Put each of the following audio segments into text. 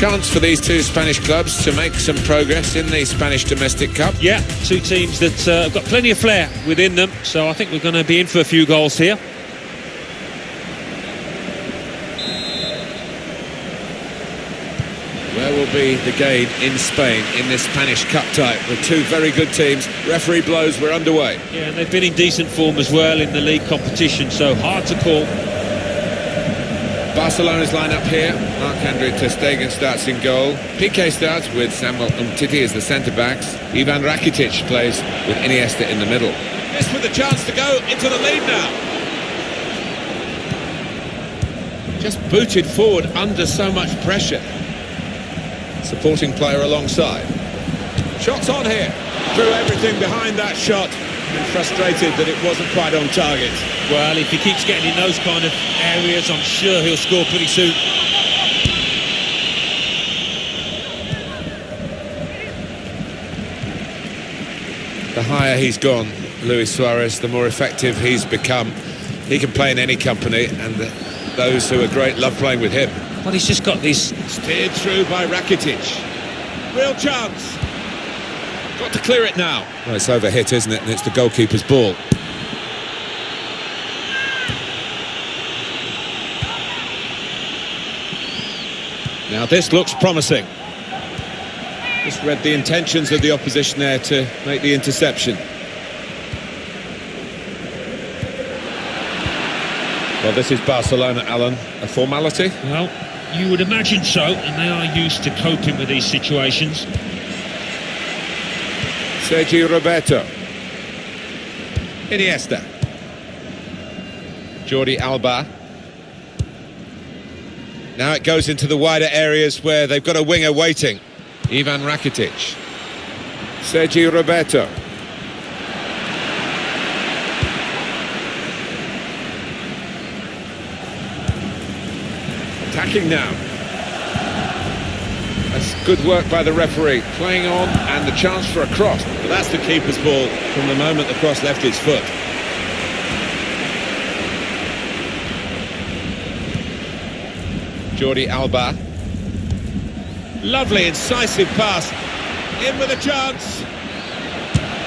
Chance for these two Spanish clubs to make some progress in the Spanish Domestic Cup. Yeah, two teams that uh, have got plenty of flair within them, so I think we're going to be in for a few goals here. Where will be the gain in Spain in this Spanish Cup tie with two very good teams? Referee blows, we're underway. Yeah, and they've been in decent form as well in the league competition, so hard to call. Barcelona's lineup here. Marc-Andre ter Stegen starts in goal. Piqué starts with Samuel Umtiti as the centre-backs. Ivan Rakitic plays with Iniesta in the middle. This with a chance to go into the lead now. Just booted forward under so much pressure. Supporting player alongside. Shots on here. Threw everything behind that shot and frustrated that it wasn't quite on target. Well, if he keeps getting in those kind of areas, I'm sure he'll score pretty soon. The higher he's gone, Luis Suarez, the more effective he's become. He can play in any company, and those who are great love playing with him. Well, he's just got this... Steered through by Rakitic. Real chance. Got to clear it now. Well, it's overhit, isn't it? And it's the goalkeeper's ball. Now this looks promising. Just read the intentions of the opposition there to make the interception. Well, this is Barcelona, Alan. A formality? Well, you would imagine so, and they are used to coping with these situations. Sergi Roberto. Iniesta. Jordi Alba. Now it goes into the wider areas where they've got a winger waiting. Ivan Rakitic. Sergi Roberto. Attacking now. That's good work by the referee. Playing on and the chance for a cross. But that's the keeper's ball from the moment the cross left his foot. Jordi Alba. Lovely, incisive pass. In with a chance.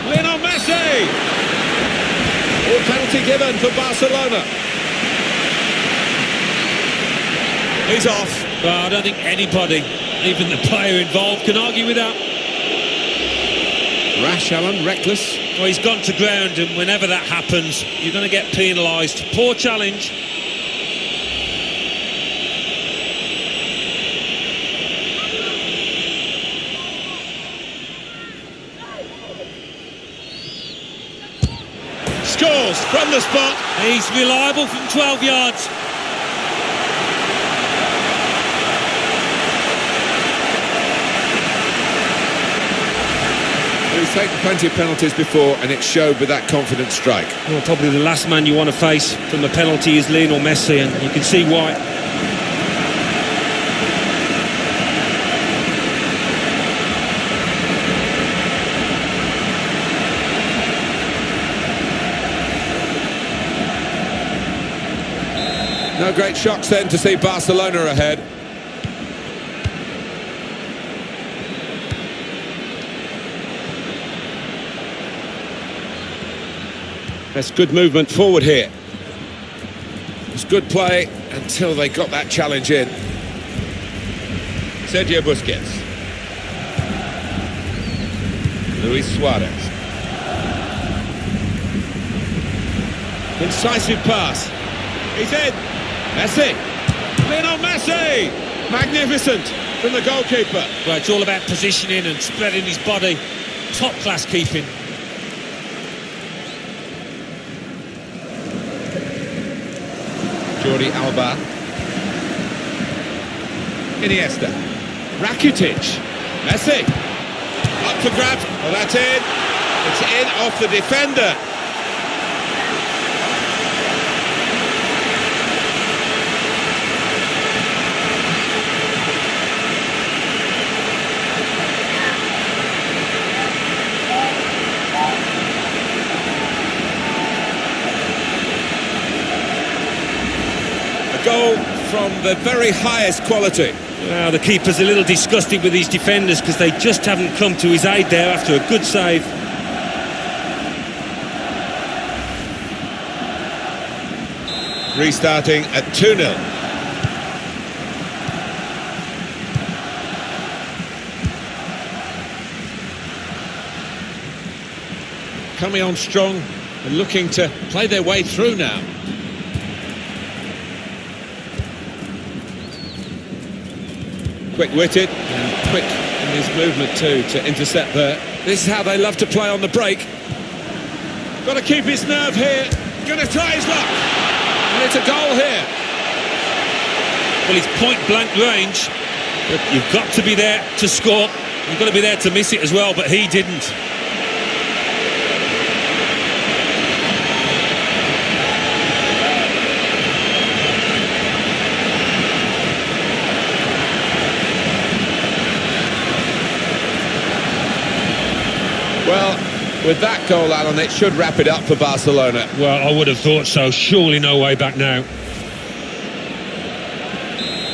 Lionel Messi! All penalty given for Barcelona. He's off. Well, I don't think anybody, even the player involved, can argue with that. Rash, Alan, reckless. Well, he's gone to ground, and whenever that happens, you're going to get penalised. Poor challenge. Scores from the spot. He's reliable from 12 yards. Taken plenty of penalties before, and it showed with that confident strike. Well, probably the last man you want to face from a penalty is Lionel Messi, and you can see why. No great shocks then to see Barcelona ahead. That's good movement forward here. It's good play until they got that challenge in. Sergio Busquets. Luis Suarez. Incisive pass. He's in. Messi. Lionel Messi. Magnificent from the goalkeeper. Well, it's all about positioning and spreading his body. Top-class keeping. Jordi Alba. Iniesta. Rakitic. Messi. Up for grabs. Oh, that's in. It's in off the defender. Goal from the very highest quality. Well, the keeper's a little disgusted with these defenders because they just haven't come to his aid there after a good save. Restarting at 2-0. Coming on strong and looking to play their way through now. Quick-witted and quick in his movement too to intercept there. This is how they love to play on the break. Got to keep his nerve here. Going to try his luck. And it's a goal here. Well, he's point-blank range. You've got to be there to score. You've got to be there to miss it as well, but he didn't. Well, with that goal, Alan, it should wrap it up for Barcelona. Well, I would have thought so. Surely no way back now.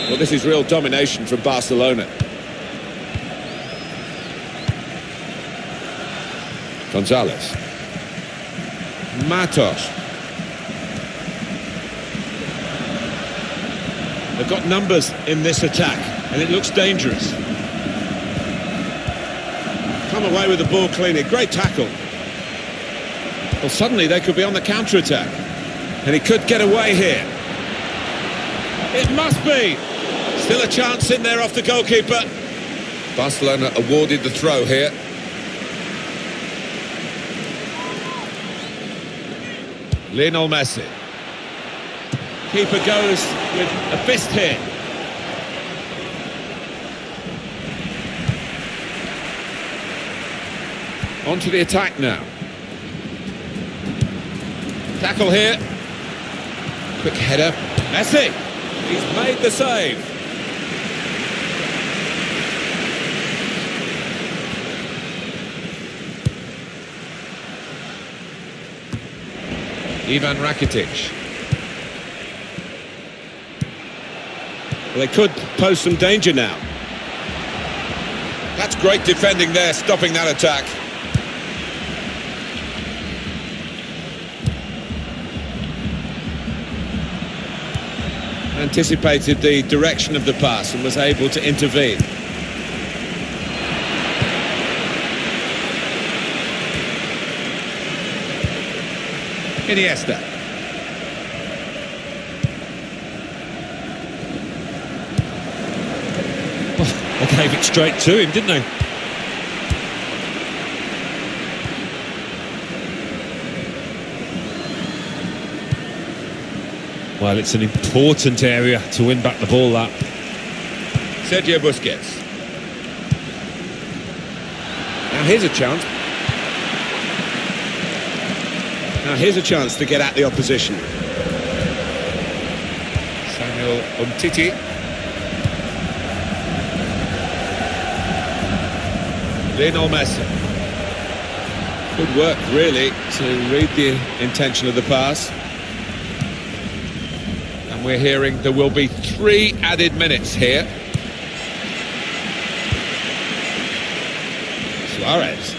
Well, this is real domination from Barcelona. Gonzalez. Matos. They've got numbers in this attack, and it looks dangerous. Come away with the ball cleanly. Great tackle. Well, suddenly they could be on the counter-attack. And he could get away here. It must be. Still a chance in there off the goalkeeper. Barcelona awarded the throw here. Lionel Messi. Keeper goes with a fist here. On to the attack now. Tackle here. Quick header. Messi. He's made the save. Ivan Rakitic. Well, they could pose some danger now. That's great defending there, stopping that attack. Anticipated the direction of the pass and was able to intervene. Iniesta. They gave it straight to him, didn't they? Well, it's an important area to win back the ball, that. Sergio Busquets. Now here's a chance. Now here's a chance to get at the opposition. Samuel Umtiti. Lionel Messi. Good work, really, to read the intention of the pass. And we're hearing there will be three added minutes here. Suarez.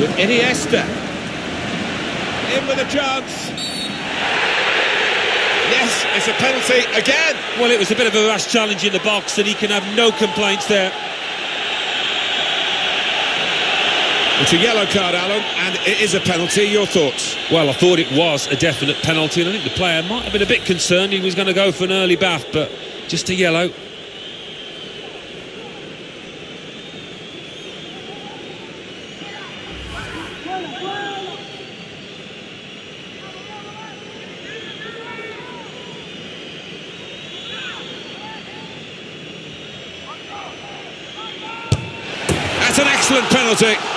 With Iniesta. In with a chance. Yes, it's a penalty again. Well, it was a bit of a rash challenge in the box, and he can have no complaints there. It's a yellow card, Alan, and it is a penalty. Your thoughts? Well, I thought it was a definite penalty, and I think the player might have been a bit concerned he was going to go for an early bath, but just a yellow. That's an excellent penalty.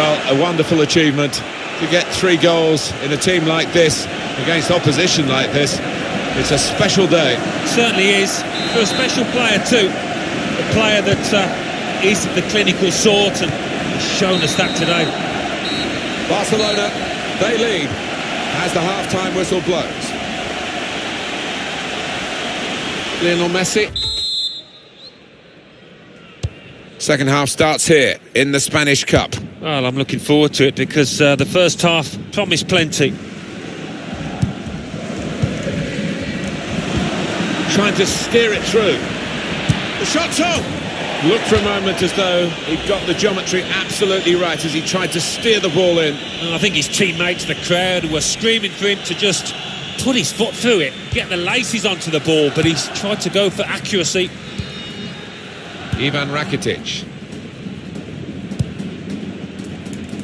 Well, a wonderful achievement to get three goals in a team like this against opposition like this. It's a special day. Certainly is. For a special player too. A player that uh, is the clinical sort, and he's shown us that today. Barcelona, they lead as the half-time whistle blows. Lionel Messi. Second half starts here in the Spanish Cup. Well, I'm looking forward to it because uh, the first half promised plenty. Trying to steer it through. The shot's on! Looked for a moment as though he'd got the geometry absolutely right as he tried to steer the ball in. And I think his teammates, the crowd, were screaming for him to just put his foot through it, get the laces onto the ball, but he's tried to go for accuracy. Ivan Rakitic.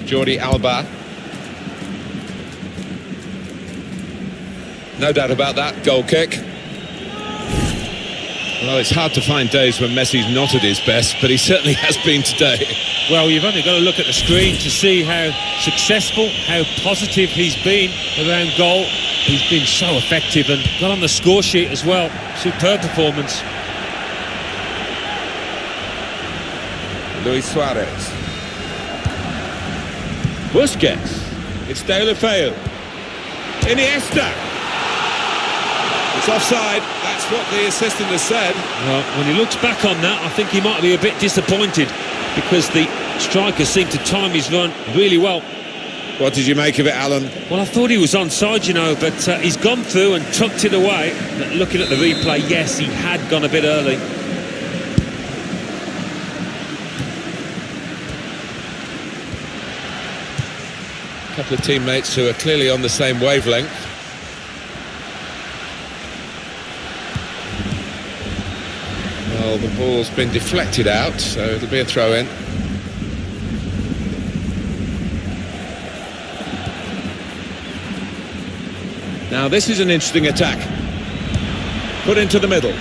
Jordi Alba. No doubt about that, goal kick. Well, it's hard to find days when Messi's not at his best, but he certainly has been today. Well, you've only got to look at the screen to see how successful, how positive he's been around goal. He's been so effective and got on the score sheet as well. Superb performance. Luis Suarez. Busquets. It's Deulofeu. Iniesta. It's offside. That's what the assistant has said. Well, when he looks back on that, I think he might be a bit disappointed because the striker seemed to time his run really well. What did you make of it, Alan? Well, I thought he was onside, you know, but uh, he's gone through and tucked it away. But looking at the replay, yes, he had gone a bit early. Couple of teammates who are clearly on the same wavelength. Well, the ball's been deflected out, so it'll be a throw-in. Now, this is an interesting attack. Put into the middle.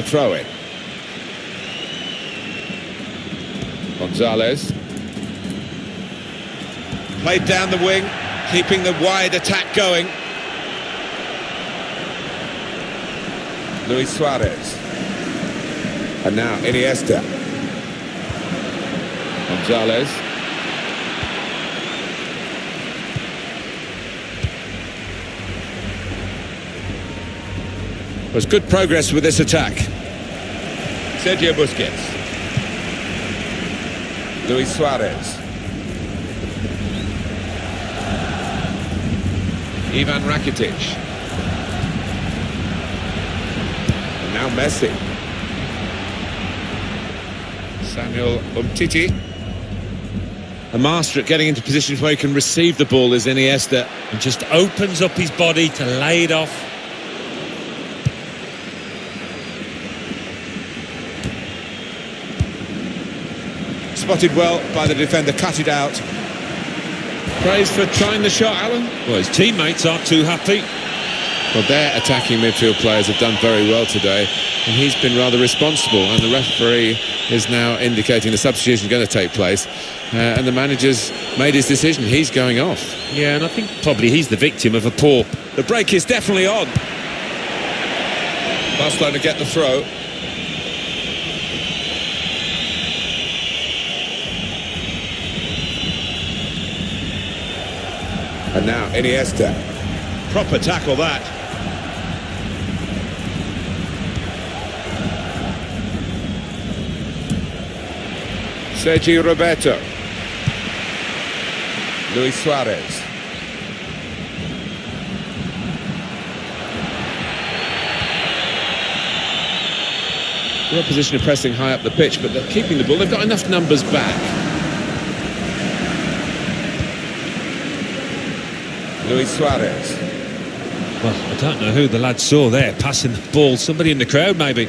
A throw-in. Gonzalez. Played down the wing, keeping the wide attack going. Luis Suarez. And now Iniesta. Gonzalez. Was good progress with this attack. Sergio Busquets. Luis Suarez. Ivan Rakitic. And now Messi. Samuel Umtiti. A master at getting into positions where he can receive the ball is Iniesta. And just opens up his body to lay it off. Spotted well by the defender, cut it out. Praise for trying the shot, Alan. Well, his teammates aren't too happy. Well, their attacking midfield players have done very well today, and he's been rather responsible. And the referee is now indicating the substitution is going to take place, uh, and the manager's made his decision. He's going off. Yeah, and I think probably he's the victim of a poor. The break is definitely on. Barcelona get the throw. And now Iniesta. Proper tackle that. Sergi Roberto. Luis Suarez. The opposition are pressing high up the pitch, but they're keeping the ball. They've got enough numbers back. Luis Suarez. Well, I don't know who the lad saw there passing the ball. Somebody in the crowd, maybe.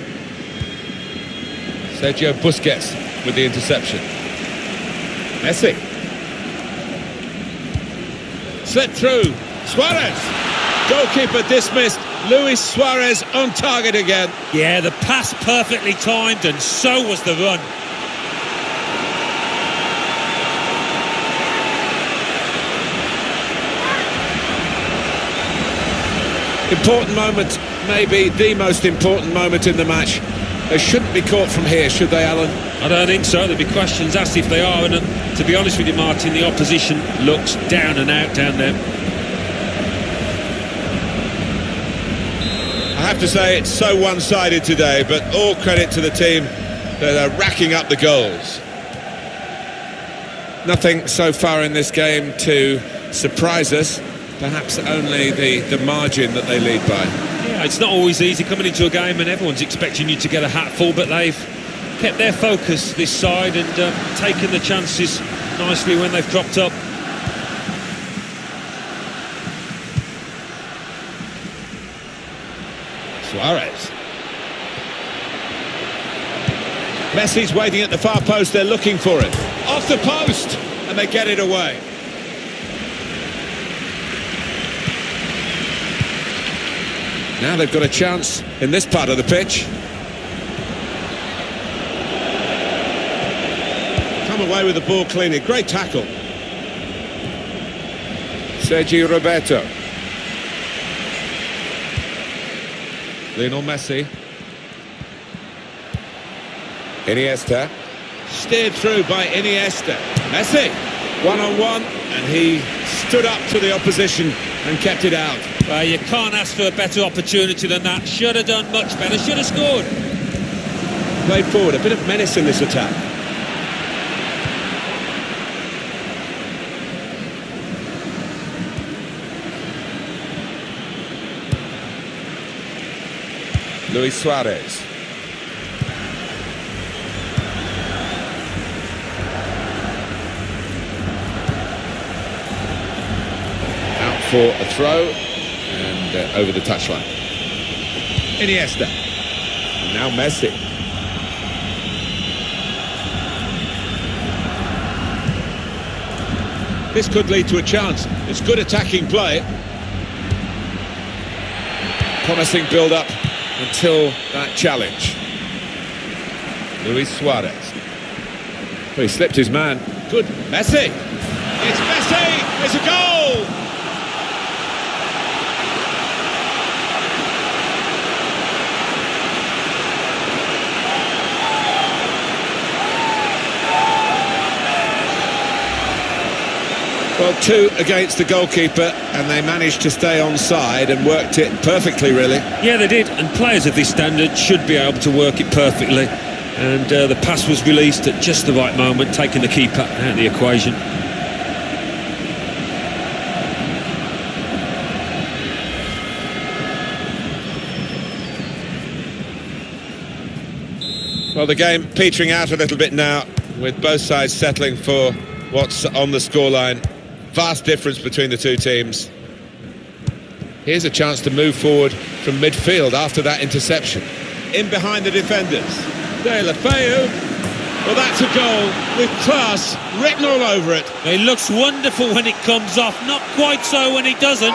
Sergio Busquets with the interception. Messi. Slipped through. Suarez. Goalkeeper dismissed. Luis Suarez on target again. Yeah, the pass perfectly timed, and so was the run. Important moment, maybe the most important moment in the match. They shouldn't be caught from here, should they, Alan? I don't think so. There'll be questions asked if they are. And uh, to be honest with you, Martin, the opposition looks down and out down there. I have to say it's so one-sided today, but all credit to the team that are racking up the goals. Nothing so far in this game to surprise us, perhaps only the, the margin that they lead by. Yeah, it's not always easy coming into a game and everyone's expecting you to get a hatful, but they've kept their focus this side and uh, taken the chances nicely when they've dropped up. Suarez. Messi's waiting at the far post, they're looking for it. Off the post, and they get it away. Now they've got a chance in this part of the pitch. Come away with the ball cleanly, great tackle. Sergi Roberto. Lionel Messi. Iniesta. Steered through by Iniesta. Messi, one-on-one, and he stood up to the opposition and kept it out. Well, you can't ask for a better opportunity than that. Should have done much better, should have scored. Played forward, a bit of menace in this attack. Luis Suarez. Out for a throw and over the touchline. Iniesta. And now Messi. This could lead to a chance. It's good attacking play. Promising build-up until that challenge. Luis Suarez. Oh, he slipped his man. Good. Messi. It's Messi. It's a goal. Well, two against the goalkeeper, and they managed to stay on side and worked it perfectly, really. Yeah, they did, and players of this standard should be able to work it perfectly. And uh, the pass was released at just the right moment, taking the keeper out of the equation. Well, the game petering out a little bit now, with both sides settling for what's on the scoreline. Vast difference between the two teams. Here's a chance to move forward from midfield after that interception. In behind the defenders. Deulofeu. Well, that's a goal with class written all over it. It looks wonderful when it comes off, not quite so when it doesn't.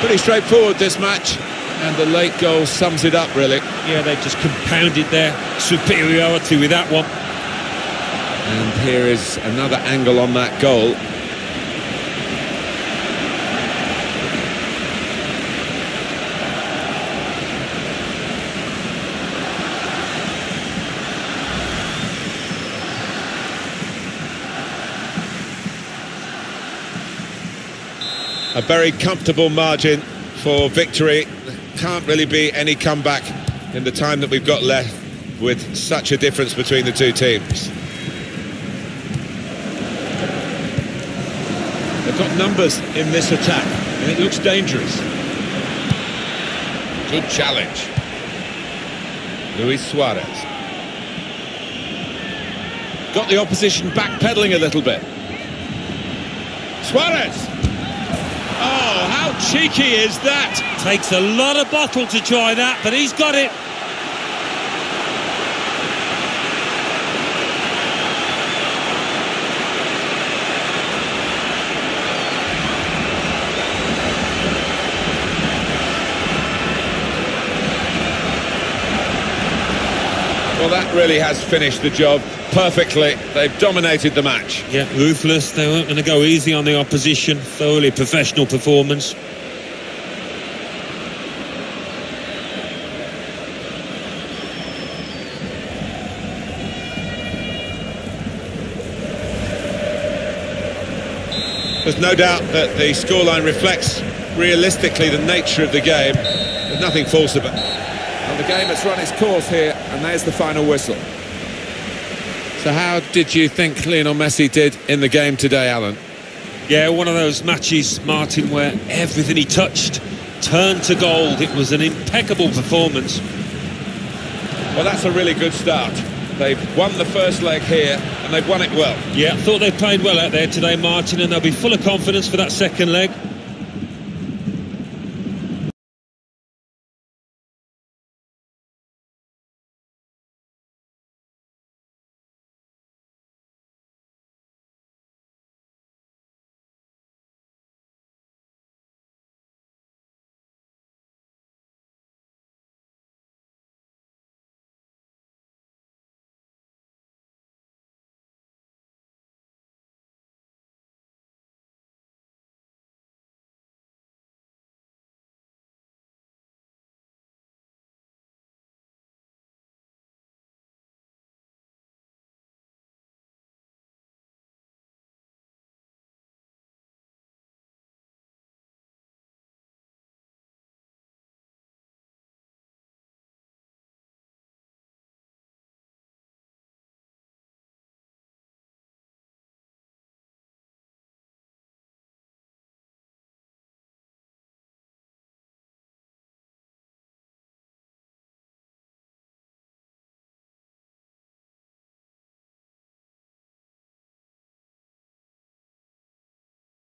Pretty straightforward this match, and the late goal sums it up, really. Yeah, they've just compounded their superiority with that one. And here is another angle on that goal. A very comfortable margin for victory. Can't really be any comeback in the time that we've got left with such a difference between the two teams. They've got numbers in this attack, and it looks dangerous. Good challenge. Luis Suarez. Got the opposition backpedaling a little bit. Suarez! Cheeky is that? Takes a lot of bottle to try that, but he's got it. Well, that really has finished the job perfectly. They've dominated the match. Yeah, ruthless. They weren't going to go easy on the opposition. Thoroughly professional performance. There's no doubt that the scoreline reflects realistically the nature of the game. There's nothing false about it. And the game has run its course here, and there's the final whistle. So how did you think Lionel Messi did in the game today, Alan? Yeah, one of those matches, Martin, where everything he touched turned to gold. It was an impeccable performance. Well, that's a really good start. They've won the first leg here, and they've won it well. Yeah, I thought they played well out there today, Martin, and they'll be full of confidence for that second leg.